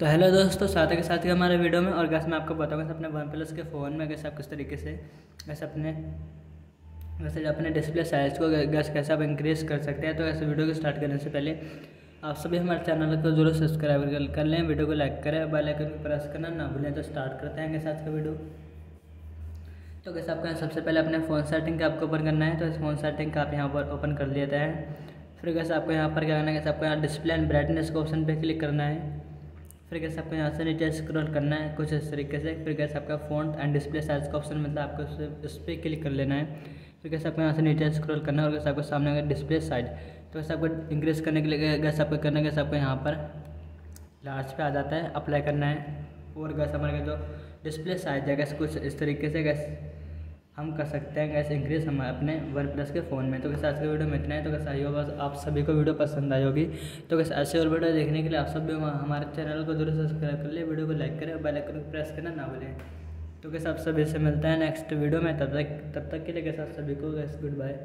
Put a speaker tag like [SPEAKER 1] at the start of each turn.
[SPEAKER 1] तो हेलो दोस्तों साथ के साथ ही हमारे वीडियो में। और गैस मैं आपको बताऊँगा अपने वन प्लस के फ़ोन में कैसे आप किस तरीके से वैसे अपने वैसे अपने डिस्प्ले साइज़ को गैस कैसे आप इंक्रीज़ कर सकते हैं। तो ऐसे वीडियो को स्टार्ट करने से पहले, आप सभी हमारे चैनल को ज़रूर सब्सक्राइब कर लें। वीडियो को लाइक करें बेल आइकन को प्रेस करना, ना भूलें तो स्टार्ट करते हैं कैसे आज का वीडियो तो कैसे आपको सबसे पहले अपने फ़ोन सेटिंग का आपको ओपन करना है। तो फ़ोन सेटिंग का आप यहाँ पर ओपन कर लेते हैं। फिर कैसे आपको यहाँ पर क्या करना है कैसे आपको यहाँ डिस्प्ले एंड ब्राइटनेस को ऑप्शन पर क्लिक करना है। फिर कैसे आपको यहाँ से नीचे स्क्रॉल करना है, कुछ इस तरीके से। फिर कैसे आपका फ़ोन एंड डिस्प्ले साइज़ का ऑप्शन मिलता है, आपको इस पर क्लिक कर लेना है। फिर कैसे आपको यहाँ से नीचे स्क्रॉल करना है और कैसे आपको सामने अगर डिस्प्ले साइज़ तो वैसे आपको इंक्रीज़ करने के लिए गैस आपको करना है आपको यहाँ पर लार्ज पे आ जाता है अप्लाई करना है। और गैस हमारे जो डिस्प्ले साइज़ है गैस कुछ इस तरीके से गैस हम कर सकते हैं कैसे इंक्रीज हम अपने वन प्लस के फ़ोन में। तो कैसे आज का वीडियो में इतना है। तो कैसे आई होगा आप सभी को वीडियो पसंद आई होगी। तो कैसे ऐसे और वीडियो देखने के लिए आप सब भी हमारे चैनल को ज़रूर सब्सक्राइब कर लें। वीडियो को लाइक करें और बेल आइकन को प्रेस करना ना भूलें। तो कैसे आप सभी से मिलता है नेक्स्ट वीडियो में। तब तक तब तक के लिए कैसे आप सभी को गुड बाय